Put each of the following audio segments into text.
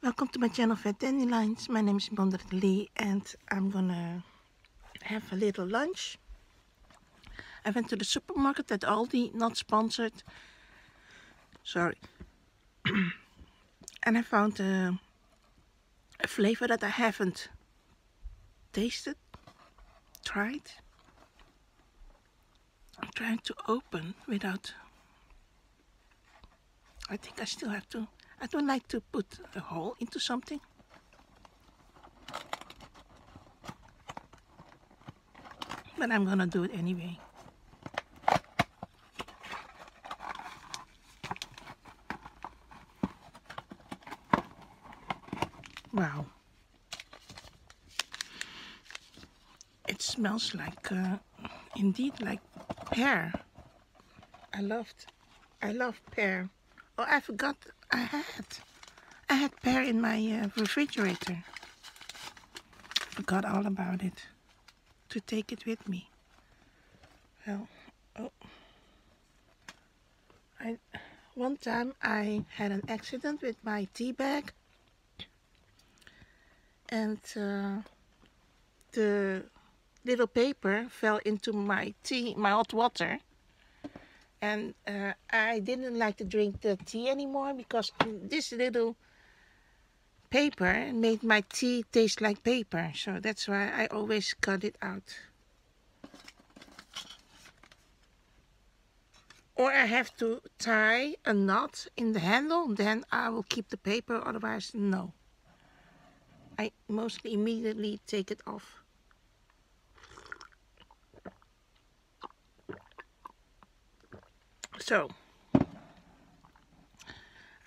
Welcome to my channel Fat Dandelions. My name is Mildred Li and I'm gonna have a little lunch. I went to the supermarket at Aldi, not sponsored. Sorry. and I found a, a flavor that I haven't tasted, tried. I'm trying to open without... I think I still have to I don't like to put a hole into something. But I'm gonna do it anyway. Wow. It smells like, uh, indeed, like pear. I loved, I love pear. Oh, I forgot I had. I had pear in my uh, refrigerator. Forgot all about it. To take it with me. Well, oh. I, one time I had an accident with my tea bag. And uh, the little paper fell into my tea, my hot water and uh, I didn't like to drink the tea anymore because this little paper made my tea taste like paper. So that's why I always cut it out. Or I have to tie a knot in the handle then I will keep the paper otherwise no. I mostly immediately take it off So,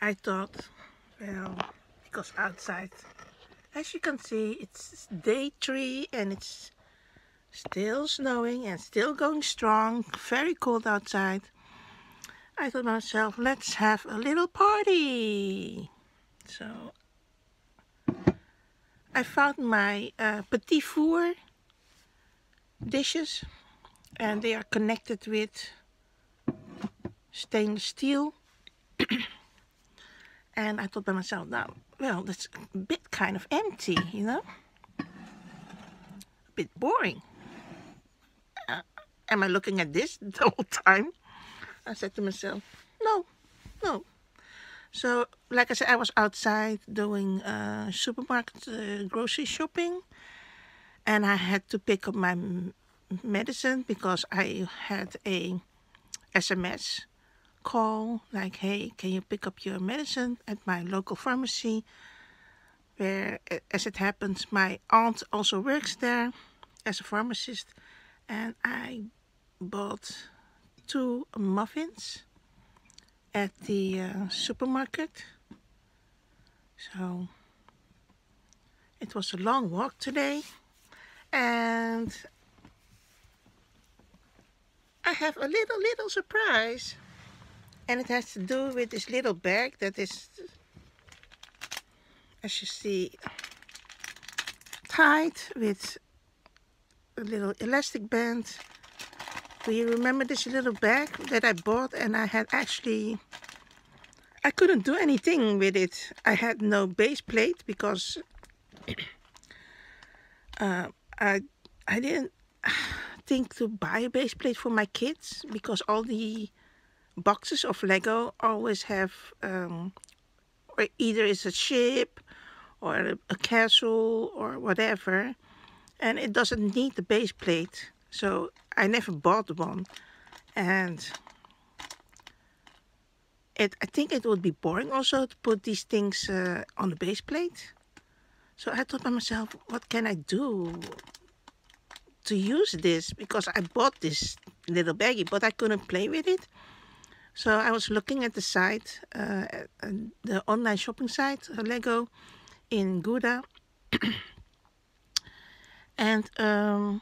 I thought, well, because outside, as you can see, it's day three and it's still snowing and still going strong, very cold outside. I thought myself, let's have a little party. So, I found my uh, petit four dishes and they are connected with stainless steel. and I thought by myself, now, well, that's a bit kind of empty, you know? A bit boring. Uh, am I looking at this the whole time? I said to myself, no, no. So, like I said, I was outside doing uh, supermarket uh, grocery shopping. And I had to pick up my medicine because I had a SMS call like, hey, can you pick up your medicine at my local pharmacy? Where, as it happens, my aunt also works there as a pharmacist. And I bought two muffins at the uh, supermarket. So it was a long walk today. And I have a little, little surprise and it has to do with this little bag that is as you see tied with a little elastic band. Do you remember this little bag that I bought and I had actually I couldn't do anything with it. I had no base plate because uh, I I didn't think to buy a base plate for my kids because all the boxes of Lego always have um, or either it's a ship or a castle or whatever and it doesn't need the base plate. So I never bought one and it I think it would be boring also to put these things uh, on the base plate. So I thought by myself what can I do to use this? Because I bought this little baggie but I couldn't play with it so I was looking at the site, uh, the online shopping site, uh, Lego, in Gouda. and um,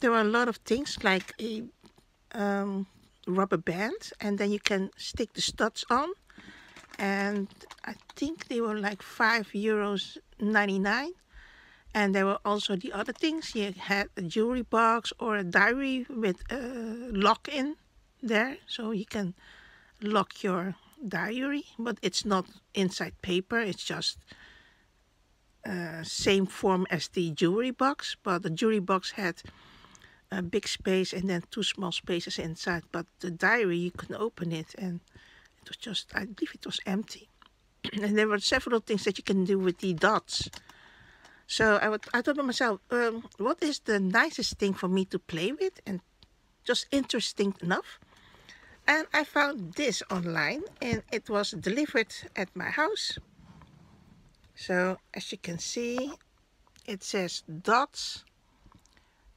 there were a lot of things like a um, rubber band and then you can stick the studs on. And I think they were like 5 euros 99 and there were also the other things you had a jewelry box or a diary with a lock in there so you can lock your diary, but it's not inside paper, it's just uh, same form as the jewelry box, but the jewelry box had a big space and then two small spaces inside. But the diary, you can open it and it was just, I believe it was empty. and there were several things that you can do with the dots. So I, would, I thought to myself, um, what is the nicest thing for me to play with and just interesting enough? And I found this online and it was delivered at my house. So as you can see, it says Dots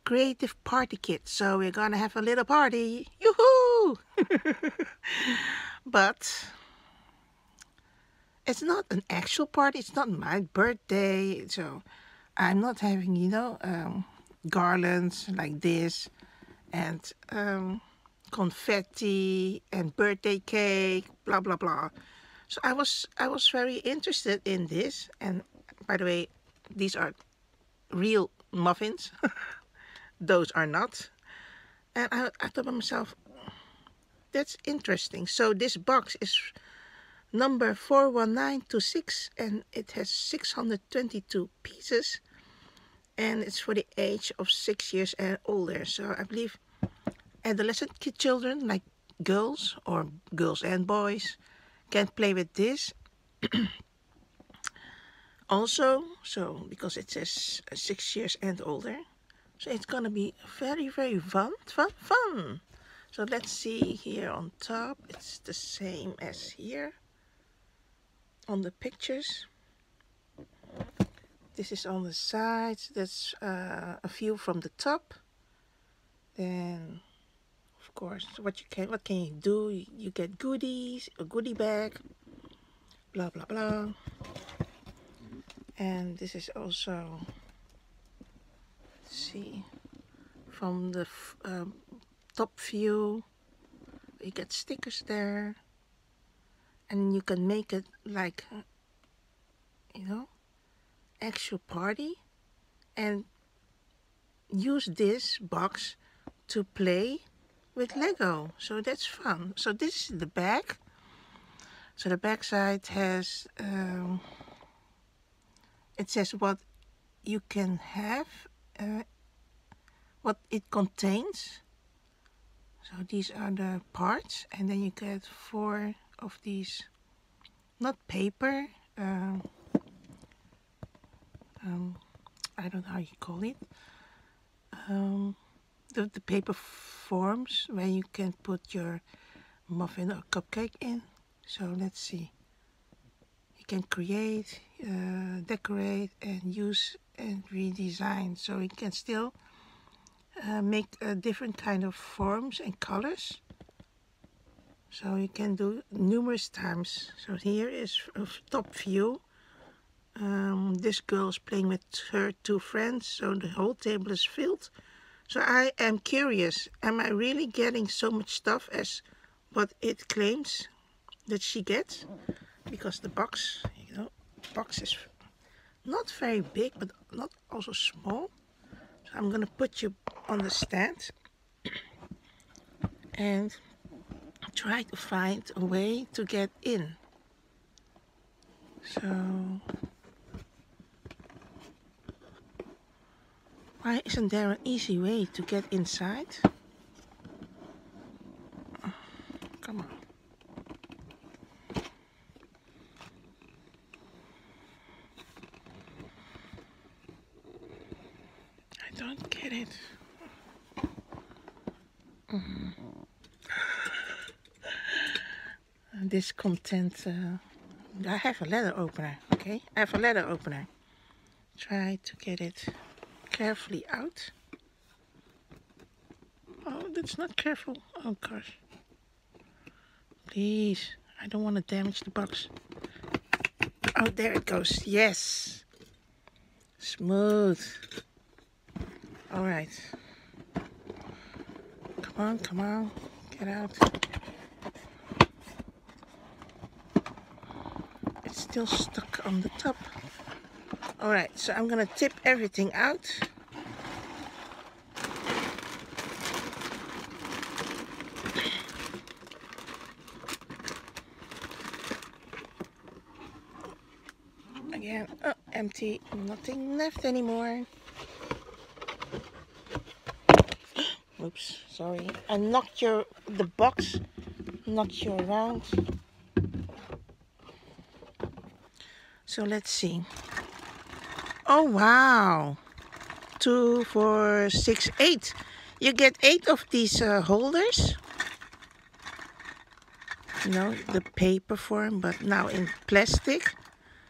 Creative Party Kit. So we're gonna have a little party. Yoo-hoo! but it's not an actual party. It's not my birthday. So I'm not having, you know, um, garlands like this and um, confetti and birthday cake, blah, blah, blah. So I was I was very interested in this. And by the way, these are real muffins. Those are not. And I, I thought to myself, that's interesting. So this box is number 41926 and it has 622 pieces and it's for the age of six years and older so i believe adolescent kid children like girls or girls and boys can play with this. Also so because it says six years and older so it's gonna be very very fun fun fun. So let's see here on top. It's the same as here on the pictures. This is on the sides. That's uh, a view from the top. Then of course. What you can what can you do? You, get goodies a goodie bag blah blah blah. And this is also see from the um, top view you get stickers there. And you can make it like you know actual party and use this box to play with Lego. So that's fun. So this is the back. So the back side has, um, it says what you can have, uh, what it contains. So these are the parts and then you get four of these, not paper, uh, um, I don't know how you call it. Um, the, the paper forms where you can put your muffin or cupcake in. So let's see. You can create, uh, decorate and use and redesign. So you can still uh, make uh, different kind of forms and colors. So you can do numerous times. So here is a top view. Um, this girl is playing with her two friends, so the whole table is filled. So I am curious, am I really getting so much stuff as what it claims that she gets? Because the box, you know, box is not very big, but not also small. So I'm gonna put you on the stand and try to find a way to get in. So Why isn't there an easy way to get inside? Oh, come on. I don't get it. Mm -hmm. this content, uh, I have a letter opener, okay? I have a letter opener. Try to get it carefully out. Oh, that's not careful. Oh gosh. Please, I don't want to damage the box. Oh, there it goes. Yes. Smooth. All right. Come on, come on. Get out. It's still stuck on the top. All right, so I'm gonna tip everything out. Again oh, empty. Nothing left anymore. Oops, sorry. I knocked your the box, knocked you around. So let's see. Oh wow. Two, four, six, eight. You get eight of these uh, holders. You know, the paper form, but now in plastic.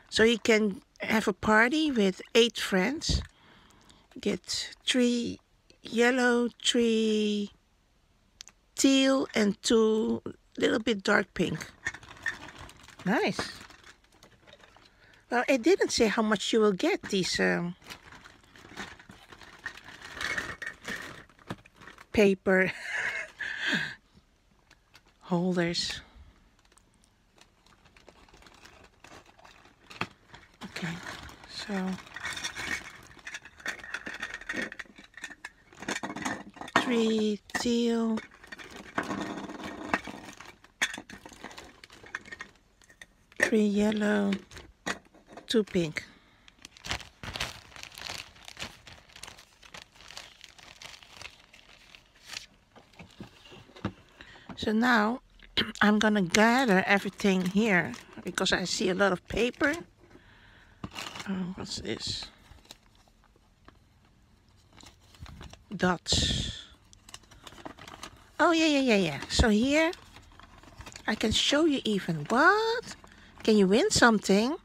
So you can have a party with eight friends. Get three yellow, three teal, and two little bit dark pink. Nice. Well, it didn't say how much you will get these um, paper holders. Okay, so three teal. Three yellow, two pink. So now I'm gonna gather everything here because I see a lot of paper. Oh, what's this? Dots. Oh yeah, yeah, yeah, yeah. So here I can show you even. What? Can you win something?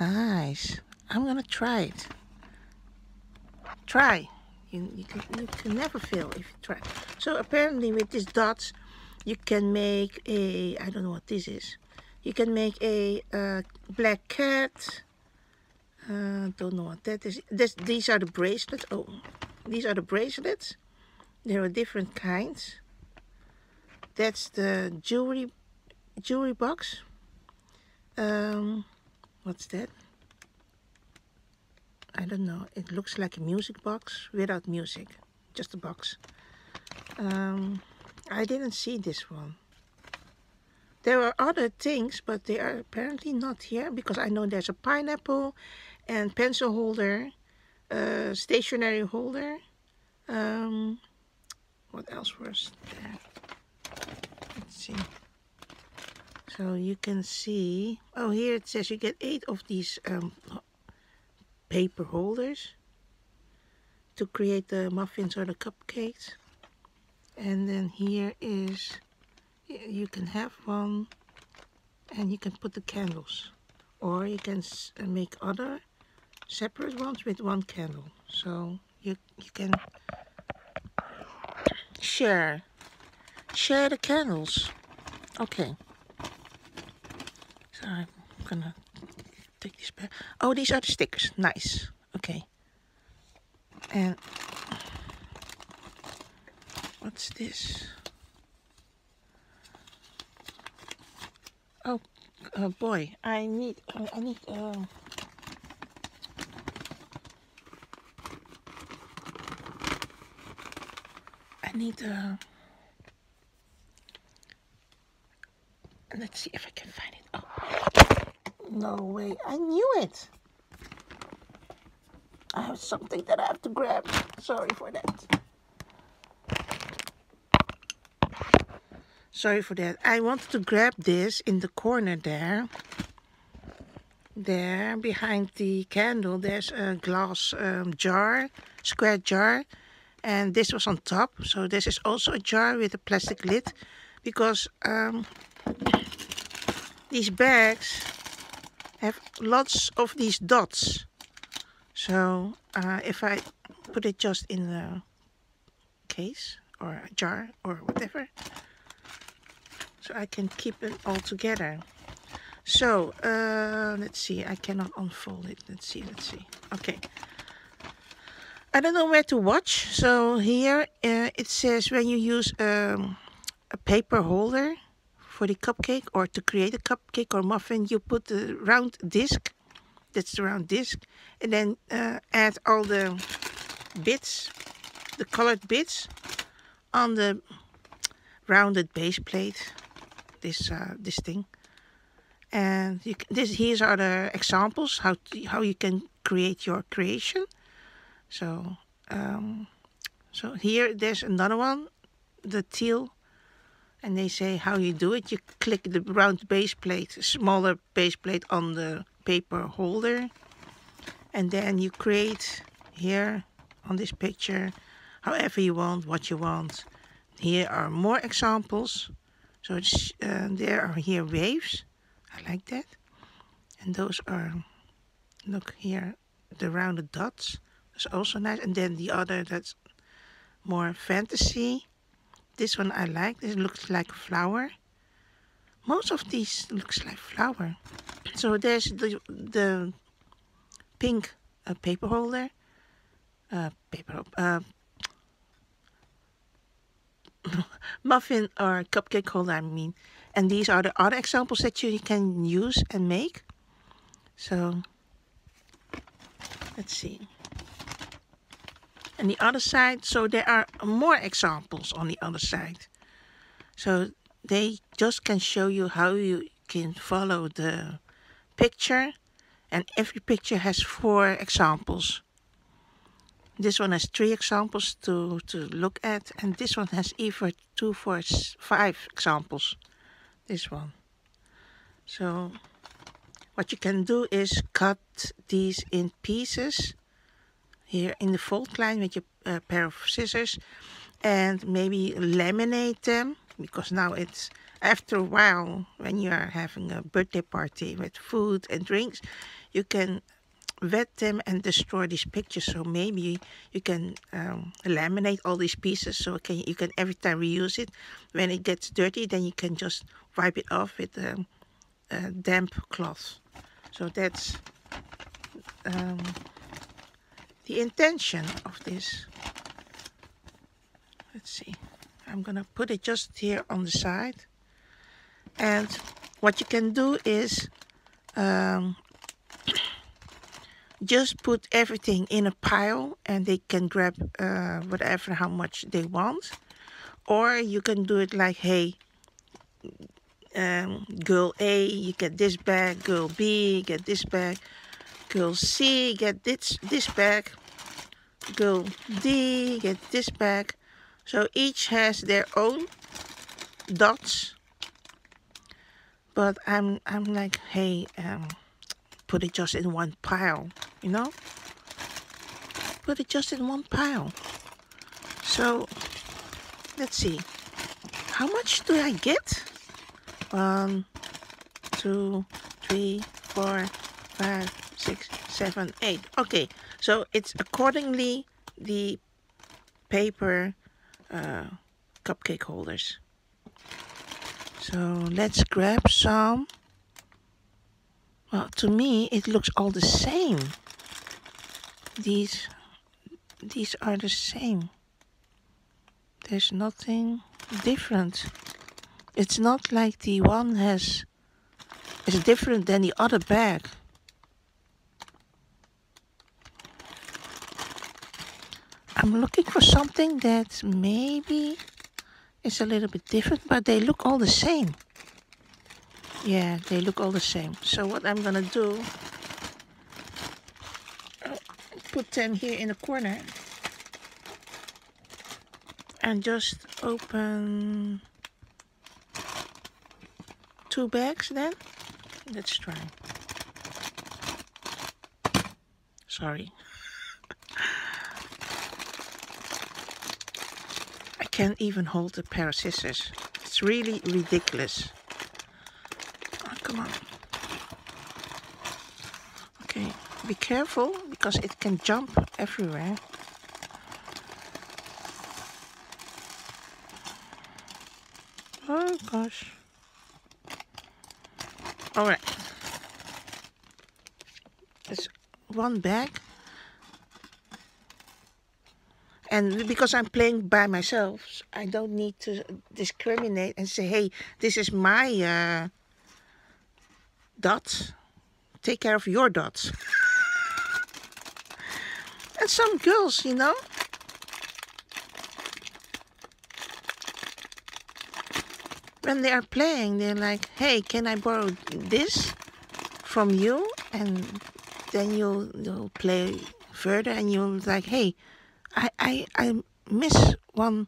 Nice. I'm gonna try it. Try. You, you, can, you can never fail if you try. So apparently with these dots, you can make a, I don't know what this is. You can make a uh, black cat. Uh, don't know what that is. This, these are the bracelets. Oh, these are the bracelets. There are different kinds. That's the jewelry jewelry box. Um, what's that? I don't know. It looks like a music box without music. Just a box. Um, I didn't see this one. There are other things, but they are apparently not here because I know there's a pineapple and pencil holder, uh, stationery holder. Um, what else was there? Let's see. So you can see, oh here it says you get eight of these um, paper holders to create the muffins or the cupcakes. And then here is, you can have one and you can put the candles. Or you can uh, make other separate ones with one candle. So you, you can share, share the candles. Okay. I'm gonna take this back. Oh, these are the stickers. Nice. Okay. And what's this? Oh, uh, boy, I need, uh, I need, uh, I need, uh, let's see if I can find it. No way. I knew it. I have something that I have to grab. Sorry for that. Sorry for that. I wanted to grab this in the corner there. There, behind the candle, there's a glass um, jar, square jar. And this was on top. So this is also a jar with a plastic lid. Because um, these bags have lots of these dots. So uh, if I put it just in the case or a jar or whatever, so I can keep it all together. So, uh, let's see, I cannot unfold it. Let's see, let's see. Okay. I don't know where to watch. So here uh, it says when you use um, a paper holder for the cupcake or to create a cupcake or muffin, you put the round disc, that's the round disc, and then uh, add all the bits, the colored bits on the rounded base plate this uh, this thing And you, this these are the examples how to, how you can create your creation. So um, so here there's another one, the teal, and they say how you do it. You click the round base plate, smaller base plate on the paper holder, and then you create here on this picture however you want, what you want. Here are more examples. So uh, there are here waves. I like that. And those are, look here, the rounded dots. That's also nice. And then the other that's more fantasy. This one I like. This looks like a flower. Most of these looks like flower. So there's the the pink uh, paper holder. Uh, paper uh, muffin or cupcake holder, I mean. And these are the other examples that you can use and make. So, let's see. And the other side, so there are more examples on the other side. So they just can show you how you can follow the picture. And every picture has four examples. This one has three examples to, to look at, and this one has either two, four, five examples. This one. So what you can do is cut these in pieces here in the fold line with your uh, pair of scissors and maybe laminate them because now it's after a while when you are having a birthday party with food and drinks you can wet them and destroy these pictures. So maybe you can um, laminate all these pieces so can, you can every time reuse it. When it gets dirty, then you can just wipe it off with a, a damp cloth. So that's um, the intention of this. Let's see. I'm gonna put it just here on the side. And what you can do is um, just put everything in a pile and they can grab uh, whatever how much they want or you can do it like hey um, girl A you get this bag girl B get this bag girl C get this this bag girl D get this bag so each has their own dots but I'm I'm like hey um, put it just in one pile you know? Put it just in one pile. So, let's see. How much do I get? One, two, three, four, five, six, seven, eight. Okay, so it's accordingly the paper uh, cupcake holders. So let's grab some. Well, to me, it looks all the same these these are the same there's nothing different it's not like the one has is different than the other bag I'm looking for something that maybe is a little bit different but they look all the same. Yeah they look all the same. So what I'm gonna do put them here in the corner and just open two bags then. Let's try. Sorry can't even hold a pair of scissors it's really ridiculous oh, come on okay be careful because it can jump everywhere. Oh gosh. Alright. It's one bag. And because I'm playing by myself, I don't need to discriminate and say, hey, this is my uh, dot. Take care of your dots. And some girls, you know. when they are playing, they're like, hey, can I borrow this from you? And then you'll, you'll play further and you'll like, hey, I, I, I miss one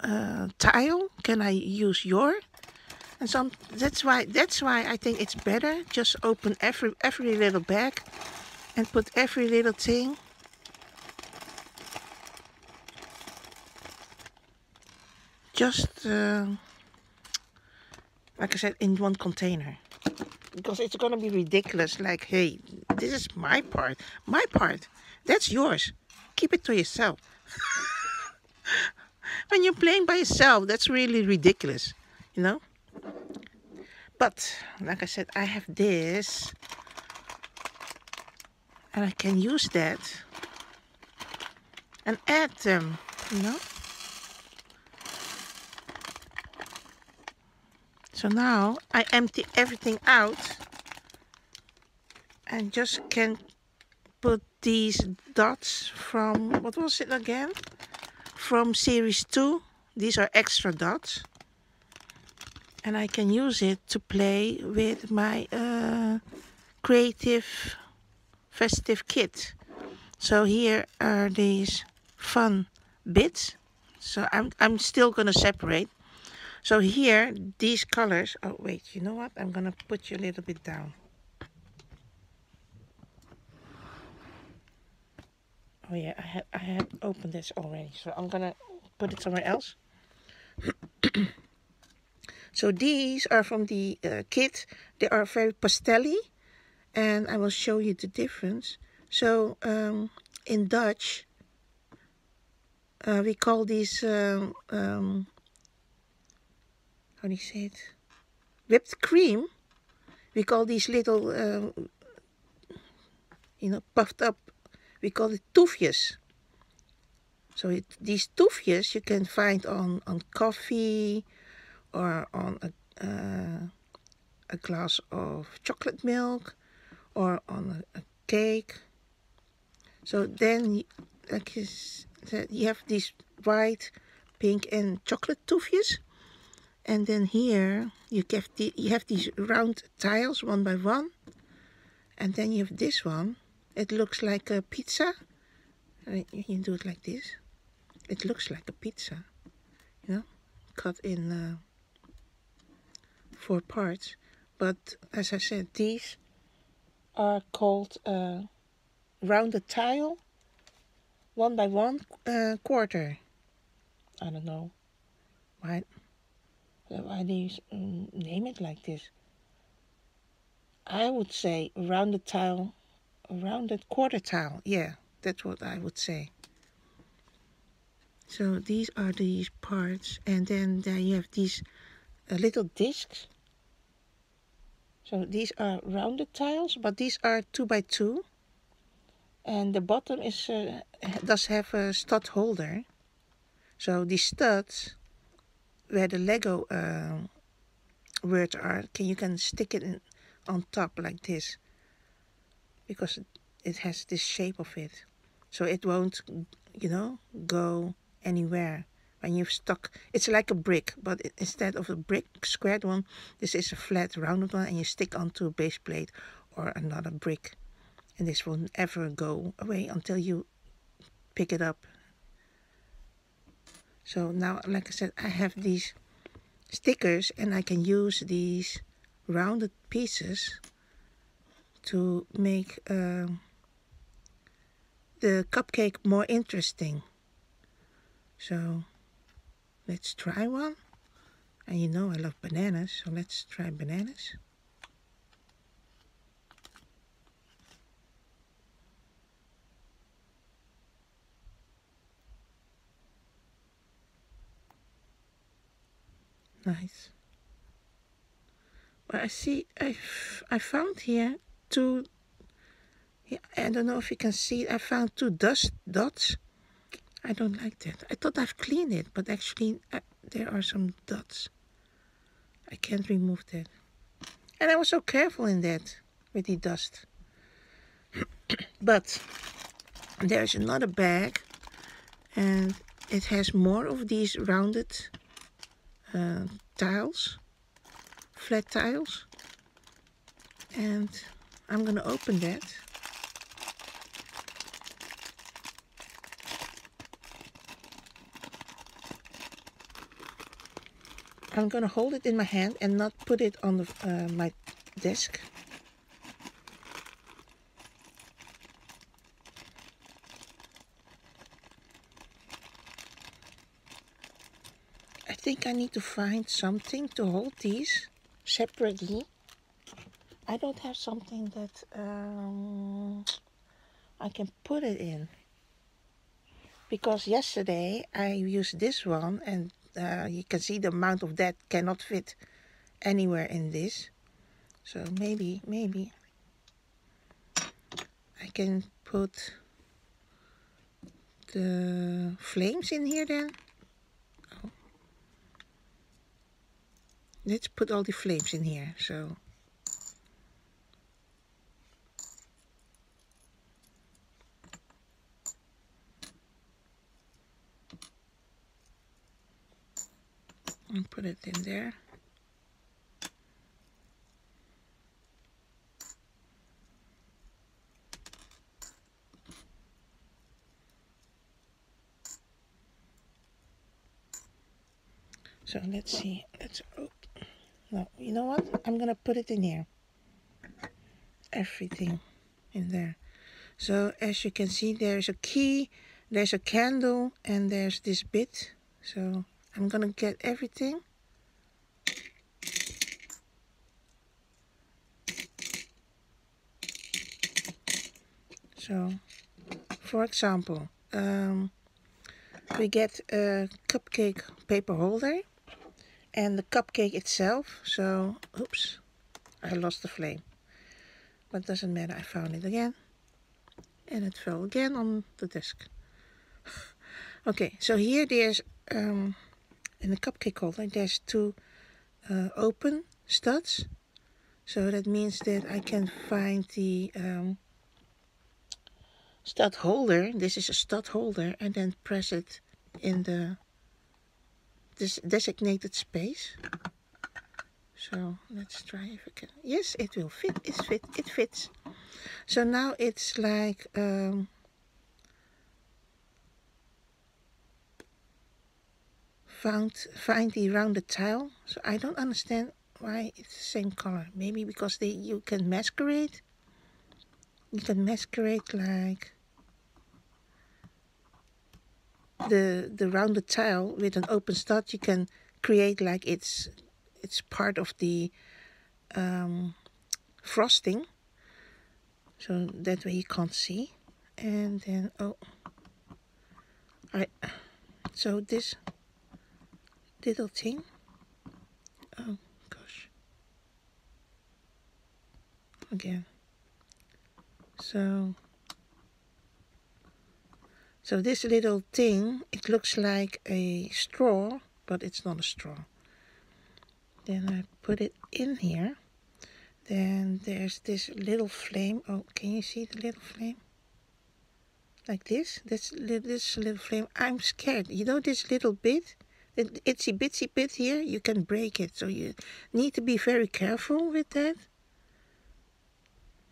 uh, tile. Can I use your? And some that's why that's why I think it's better just open every every little bag and put every little thing just uh, like I said in one container because it's gonna be ridiculous like hey this is my part my part that's yours. Keep it to yourself. When you're playing by yourself that's really ridiculous you know? But like I said I have this and I can use that and add them you know? So now I empty everything out and just can put these dots from, what was it again? From series 2. These are extra dots. And I can use it to play with my uh, creative festive kit. So here are these fun bits. So I'm, I'm still going to separate so here, these colors, oh wait, you know what? I'm gonna put you a little bit down. Oh yeah, I had I had opened this already, so I'm gonna put it somewhere else. so these are from the uh, kit. They are very pastelly, and I will show you the difference. So um, in Dutch, uh, we call these um, um, how do you say it? Whipped cream. We call these little, uh, you know, puffed up, we call it toefjes. So it, these toefjes you can find on, on coffee or on a, uh, a glass of chocolate milk or on a, a cake. So then, like you have these white, pink and chocolate toefjes. And then here you get the, you have these round tiles one by one. And then you have this one. It looks like a pizza. You can do it like this. It looks like a pizza. You know, cut in uh, four parts. But as I said, these are called uh, rounded tile. One by one uh, quarter. I don't know. Right? why do you mm, name it like this? I would say rounded tile, rounded quarter tile. Yeah, that's what I would say. So these are these parts, and then there you have these uh, little discs. So these are rounded tiles, but these are two by two. And the bottom is uh, does have a stud holder. So these studs where the Lego uh, words are, can you can stick it in, on top like this because it has this shape of it. So it won't, you know, go anywhere when you've stuck. It's like a brick, but instead of a brick squared one, this is a flat rounded one and you stick onto a base plate or another brick. And this will never go away until you pick it up so now, like I said, I have these stickers and I can use these rounded pieces to make uh, the cupcake more interesting. So let's try one. And you know I love bananas, so let's try bananas. nice. But I see, I, I found here two, yeah, I don't know if you can see, I found two dust dots. I don't like that. I thought I've cleaned it, but actually uh, there are some dots. I can't remove that. And I was so careful in that with the dust. but there's another bag and it has more of these rounded uh, tiles, flat tiles. And I'm going to open that. I'm going to hold it in my hand and not put it on the, uh, my desk. I think I need to find something to hold these separately. I don't have something that um, I can put it in. Because yesterday I used this one and uh, you can see the amount of that cannot fit anywhere in this so maybe maybe I can put the flames in here then oh. let's put all the flames in here so and put it in there. So let's see. Let's oh no, you know what? I'm gonna put it in here. Everything in there. So as you can see, there's a key, there's a candle, and there's this bit. So I'm gonna get everything. So, for example, um, we get a cupcake paper holder and the cupcake itself. So, oops, I lost the flame. But doesn't matter, I found it again. And it fell again on the desk. okay, so here there's um, in the cupcake holder there's two uh, open studs. So that means that I can find the um, stud holder. This is a stud holder and then press it in the this designated space. So let's try if I can. Yes it will fit. It fit. It fits. So now it's like um, found find the rounded tile. So I don't understand why it's the same color. Maybe because they you can masquerade. You can masquerade like the the rounded tile with an open stud. You can create like it's it's part of the um, frosting. So that way you can't see. And then oh, I so this little thing. Oh gosh. Again. So so this little thing, it looks like a straw, but it's not a straw. Then I put it in here. Then there's this little flame. Oh, can you see the little flame? Like this. This, this little flame. I'm scared. You know this little bit? The itsy bitsy bit here, you can break it. So you need to be very careful with that.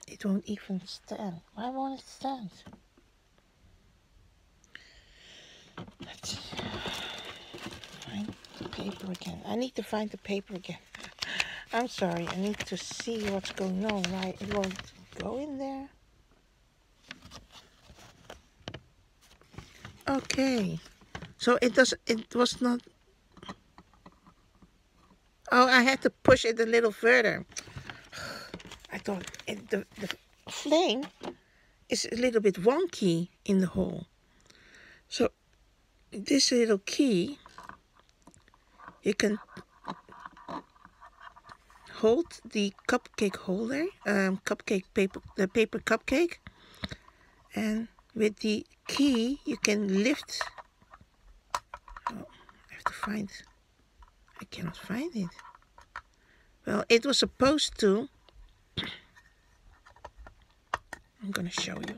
It won't even stand. Why won't it stand? Let's find the paper again. I need to find the paper again. I'm sorry. I need to see what's going on. Why it won't go in there. Okay. So it does. It was not. Oh, I had to push it a little further. I thought it, the the flame is a little bit wonky in the hole. So this little key, you can hold the cupcake holder, um, cupcake paper, the paper cupcake, and with the key you can lift have to find I cannot find it. Well it was supposed to. I'm gonna show you.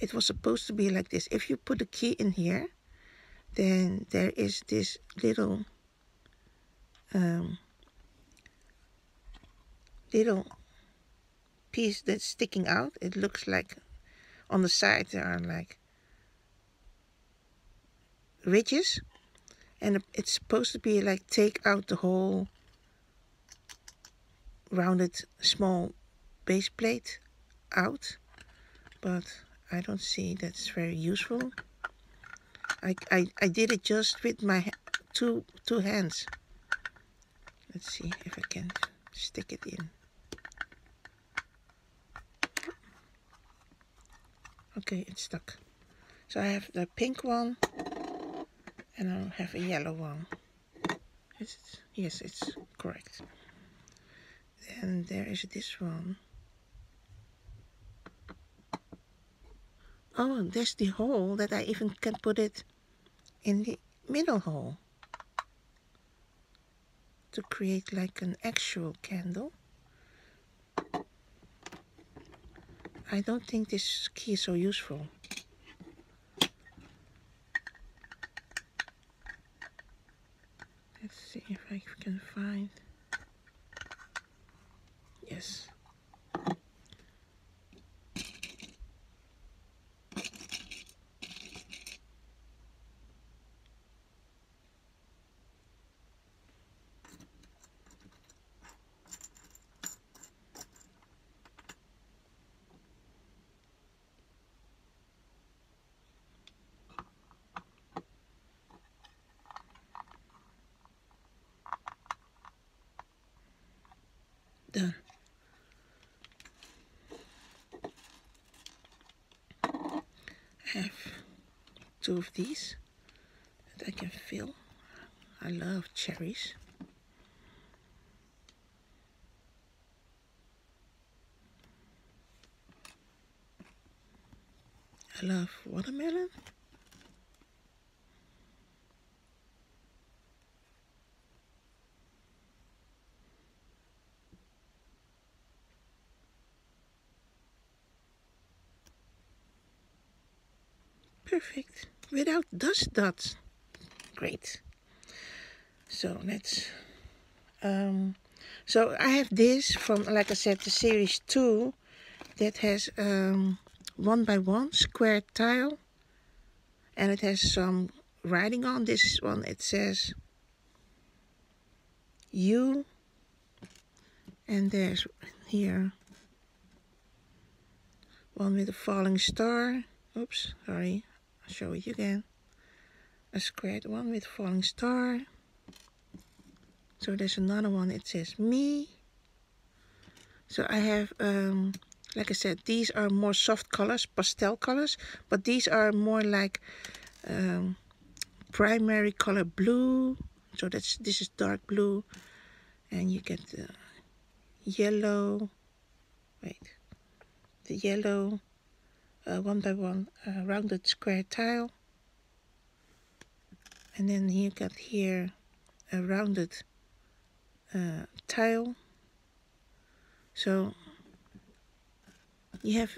It was supposed to be like this. If you put the key in here then there is this little um, little piece that's sticking out. It looks like on the side there are like ridges and it's supposed to be like take out the whole rounded small base plate out but I don't see that's very useful. I, I, I did it just with my two two hands. Let's see if I can stick it in. Okay it's stuck. So I have the pink one and I have a yellow one. It's, yes it's correct. Then there is this one. Oh there's the hole that I even can put it in the middle hole. To create like an actual candle. I don't think this key is so useful. Let's see if I can find. Yes. Done. I have two of these that I can fill. I love cherries. I love watermelon. Dust dots great. So let's um, so I have this from like I said the series 2 that has um, one by one square tile and it has some writing on. This one it says you and there's here one with a falling star. Oops sorry I'll show it again. A squared one with falling star. So there's another one, it says me. So I have, um, like I said, these are more soft colors, pastel colors, but these are more like um, primary color blue. So that's this is dark blue, and you get the yellow. Wait, the yellow, uh, one by one uh, rounded square tile. And then you got here a rounded uh, tile. So you have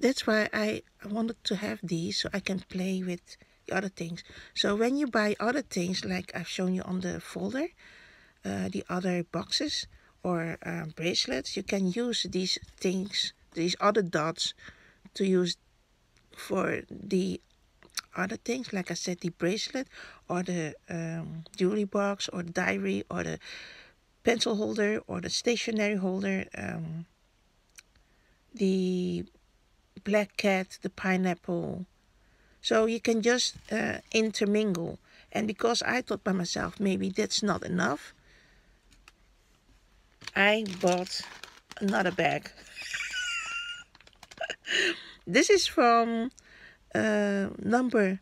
that's why I wanted to have these so I can play with the other things. So when you buy other things like I've shown you on the folder uh, the other boxes or uh, bracelets you can use these things these other dots to use for the other things like I said the bracelet or the um, jewelry box or the diary or the pencil holder or the stationery holder um, the black cat the pineapple. So you can just uh, intermingle. And because I thought by myself maybe that's not enough I bought another bag This is from uh, number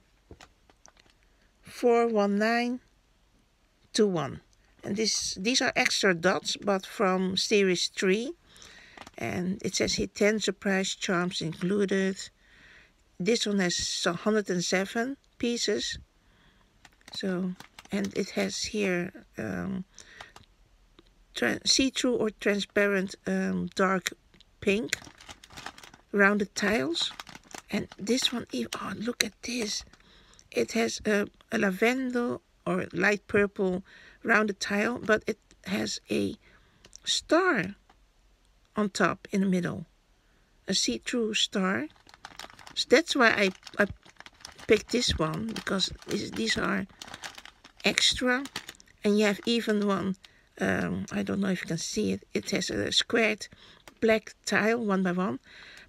41921. And this these are extra dots, but from series 3. And it says here 10 surprise charms included. This one has 107 pieces. So, and it has here um, see-through or transparent um, dark pink rounded tiles. And this one, oh, look at this. It has a, a lavender or light purple rounded tile, but it has a star on top in the middle, a see-through star. So that's why I, I picked this one, because this, these are extra. And you have even one, um, I don't know if you can see it, it has a squared black tile, one by one,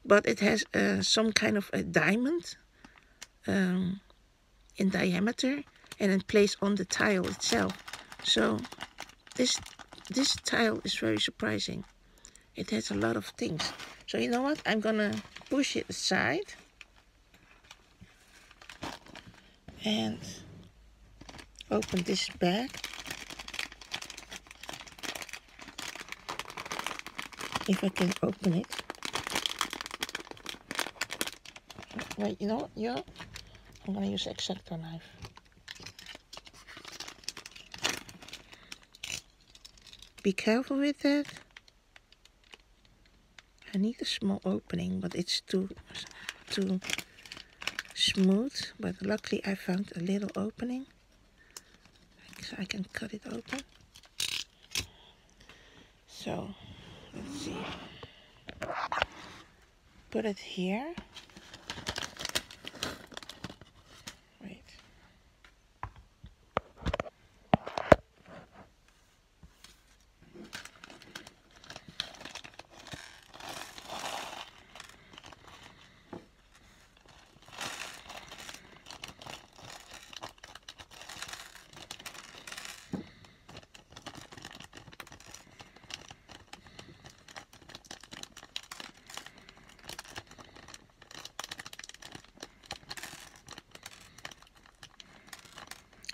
but it has uh, some kind of a diamond um, in diameter and then placed on the tile itself. So this this tile is very surprising. It has a lot of things. So you know what? I'm gonna push it aside and open this bag. If I can open it. Wait, you know what? Yeah, I'm gonna use X-Acto knife. Be careful with that. I need a small opening, but it's too too smooth. But luckily I found a little opening. So I can cut it open. So, let's see. Put it here.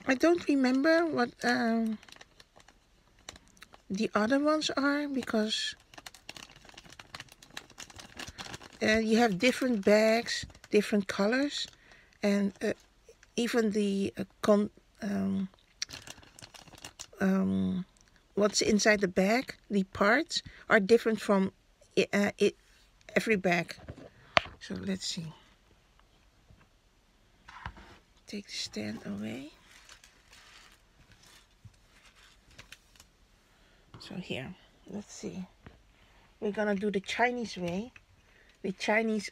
I don't remember what um, the other ones are because uh, you have different bags, different colors, and uh, even the uh, con um, um, what's inside the bag, the parts are different from uh, it every bag. So let's see. Take the stand away. So here, let's see. We're gonna do the Chinese way. The Chinese